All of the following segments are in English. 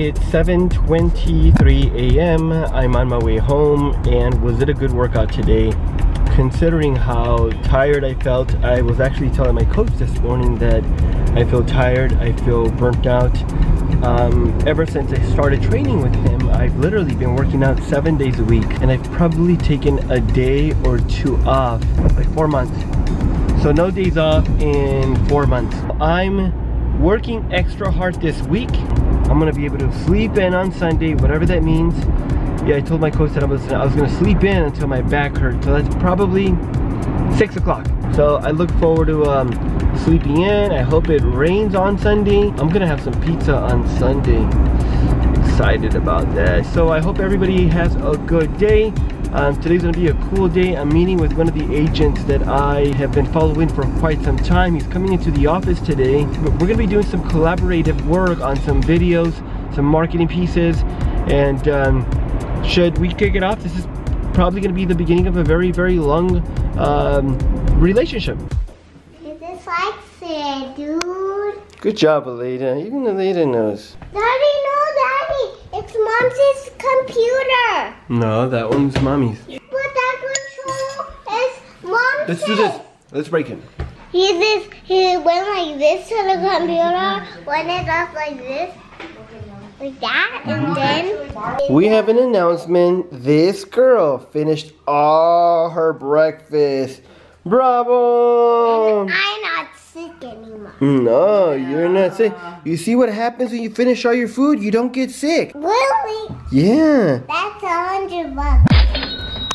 It's 7.23 a.m. I'm on my way home and was it a good workout today? Considering how tired I felt, I was actually telling my coach this morning that I feel tired, I feel burnt out. Um, ever since I started training with him, I've literally been working out seven days a week and I've probably taken a day or two off, like four months. So no days off in four months. I'm working extra hard this week. I'm gonna be able to sleep in on Sunday, whatever that means. Yeah, I told my coach that I was, I was gonna sleep in until my back hurt. So that's probably six o'clock. So I look forward to um, sleeping in. I hope it rains on Sunday. I'm gonna have some pizza on Sunday. Excited about that. So I hope everybody has a good day. Um, today's gonna be a cool day. I'm meeting with one of the agents that I have been following for quite some time. He's coming into the office today. We're gonna be doing some collaborative work on some videos, some marketing pieces, and um, should we kick it off? This is probably gonna be the beginning of a very, very long um, relationship. Is this like fair, dude? Good job, Aleda. Even Aleda knows. Daddy, no, Daddy. Mom's computer. No, that one's mommy's. But that control is Mom's. Let's do this. Let's break it. He this he went like this to the computer, went it up like this, like that, and mm-hmm. then We have an announcement. This girl finished all her breakfast. Bravo! I'm not sick anymore. No, you're not sick. You see what happens when you finish all your food? You don't get sick. Really? Yeah. That's a hundred bucks.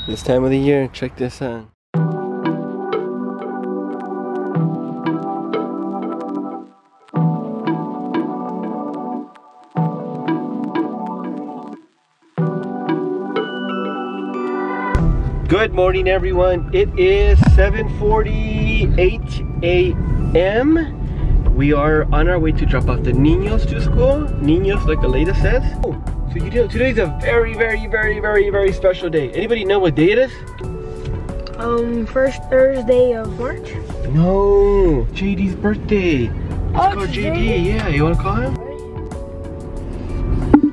This time of the year, check this out. Good morning, everyone. It is 7:48 a.m. We are on our way to drop off the niños to school. Niños, like the Aleda says. Oh, so you know, today's a very, very, very, very, very special day. Anybody know what day it is? Um, first Thursday of March. No, JD's birthday. Let's Oh, call JD. JD. Yeah, you wanna call him?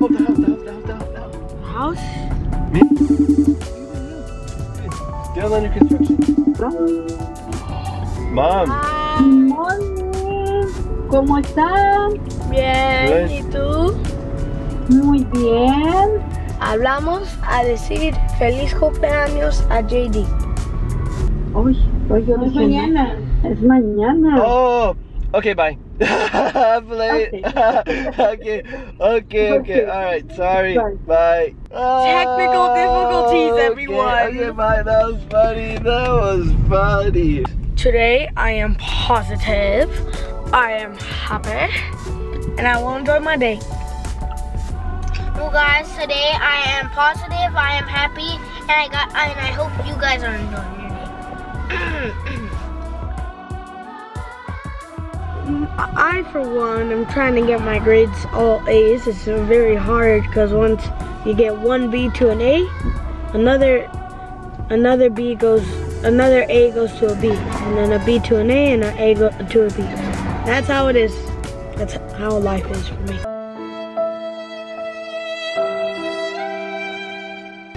Oh, the house, the house, the house, the house, the house. Man. Still under construction. Mom, Morning. ¿Cómo están? Bien. ¿y tú? Muy bien. Hablamos a decir feliz cumpleaños a JD. Uy, hoy yo es mañana. Es mañana. Oh, okay, bye. Play. okay, okay, okay. All right, sorry. Bye. Bye. Technical Oh, difficulties, okay, everyone. Okay, bye. That was funny. That was funny. Today I am positive, I am happy, and I will enjoy my day. Well, guys, today I am positive, I am happy, and I got, and I hope you guys are enjoying your day. I, for one, am trying to get my grades all A's. It's very hard because once you get one B to an A, another another B goes, another A goes to a B, and then a B to an A, and an A go, to a B. That's how it is. That's how life is for me.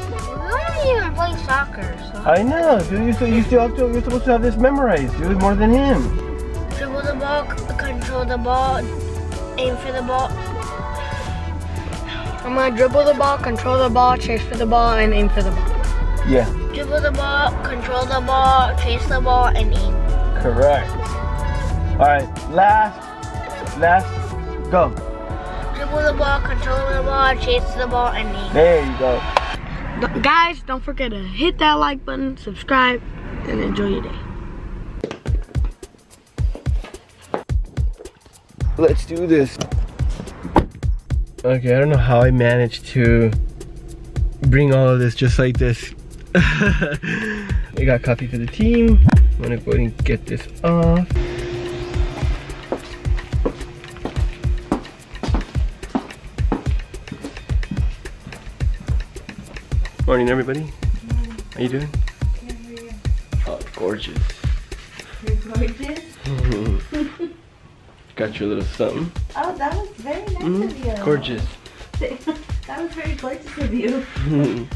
We don't even play soccer, so. I know. You, you, still- you still have to. You're supposed to have this memorized. Do it more than him. Dribble the ball, control the ball, aim for the ball. I'm gonna dribble the ball, control the ball, chase for the ball, and aim for the ball. Yeah. Dribble the ball, control the ball, chase the ball, and aim. Correct. All right. Last. Last. Go. Dribble the ball, control the ball, chase the ball, and aim. There you go. Don't- Guys, don't forget to hit that like button, subscribe, and enjoy your day. Let's do this. Okay, I don't know how I managed to bring all of this just like this. I got coffee for the team. I'm gonna go ahead and get this off. Morning, everybody. How you doing? Oh, gorgeous. Got your little something. Oh, that was very nice Mhm. Of you. Gorgeous. That was very gorgeous of you.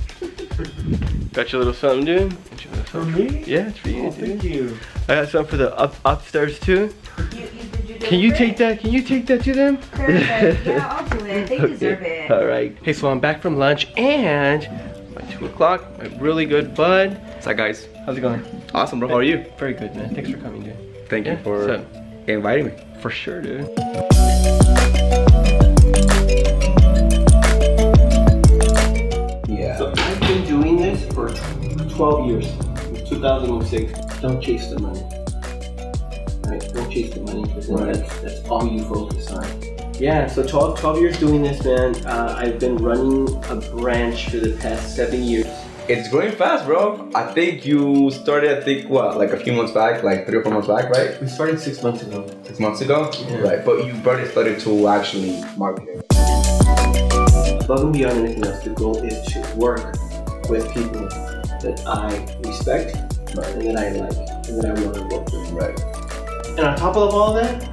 Got your little something, dude? Got your little For me? Yeah, it's for you, Oh, dude. thank you. I got some for the up upstairs too. You, you did you Can you take that? Can you take that to them? Perfect. Yeah, I'll do it. They deserve it. All right. Hey, so I'm back from lunch and by two o'clock, my really good bud. What's up, guys? How's it going? Awesome, bro. How are you? Very good, man. Thanks for coming, dude. Thank Yeah, you for so- inviting me. For sure, dude. Yeah. So I've been doing this for 12 years, 2006. Don't chase the money. Right? Don't chase the money because Right. that's, that's all you focus on. Yeah, so 12, 12 years doing this, man. Uh, I've been running a branch for the past seven years. It's growing fast, bro. I think you started, I think, what, like a few months back, like three or four months back, right? We started six months ago. Six months ago? Yeah. Right. But you barely started to actually market it. Above and beyond anything else, the goal is to work with people that I respect and that I like and that I want to work with. Right. And on top of all that,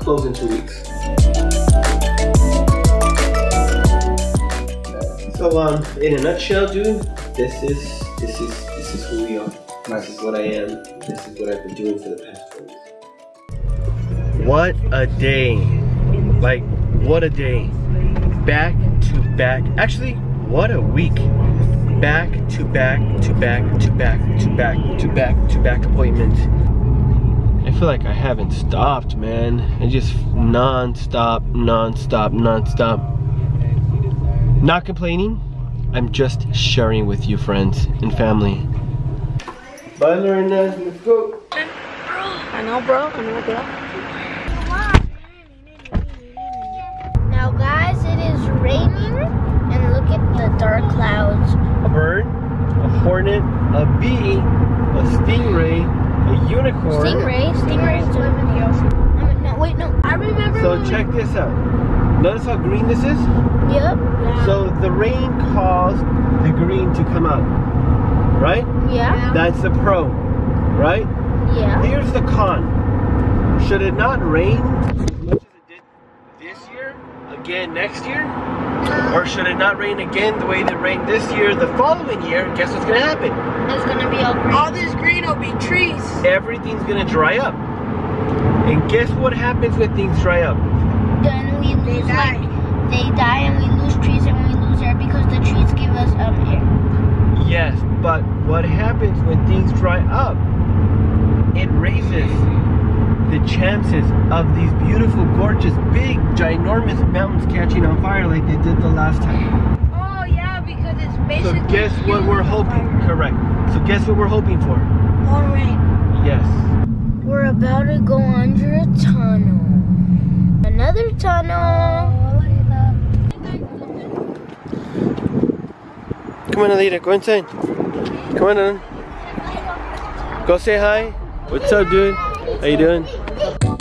close in two weeks. Um, in a nutshell, dude, this is this is this is who we are. This is what I am. This is what I've been doing for the past four weeks. What a day! Like what a day! Back to back. Actually, what a week! Back to back to back to back to back to back to back appointments. I feel like I haven't stopped, man. I just non-stop, non-stop, non-stop. Not complaining. I'm just sharing with you, friends and family. Bye, Lorena. Let's go. I know, bro. I know, bro. Now, guys, it is raining, and look at the dark clouds. A bird, a hornet, a bee, a stingray, a unicorn. Stingray, stingrays live in the ocean. No, wait, no. I remember. So check this out. Notice how green this is? Yep. So the rain caused the green to come out. Right? Yeah. That's the pro. Right? Yeah. Here's the con. Should it not rain as much as it did this year, again next year? Or should it not rain again the way that rained this year, the following year? Guess what's gonna happen? It's gonna be all green. All this green will be trees. Everything's gonna dry up. And guess what happens when things dry up? Then we lose die. like they die and we lose trees and we lose air because the trees give us um air. Yes, but what happens when things dry up? It raises the chances of these beautiful, gorgeous, big, ginormous mountains catching on fire like they did the last time. Oh yeah, because it's basically. So basically. guess what we're hoping? Correct. So guess what we're hoping for? More rain. Yes. We're about to go under a tunnel. Another tunnel. Come on, Alita, go inside. Come on, on. Go say hi. What's up, dude? How you doing?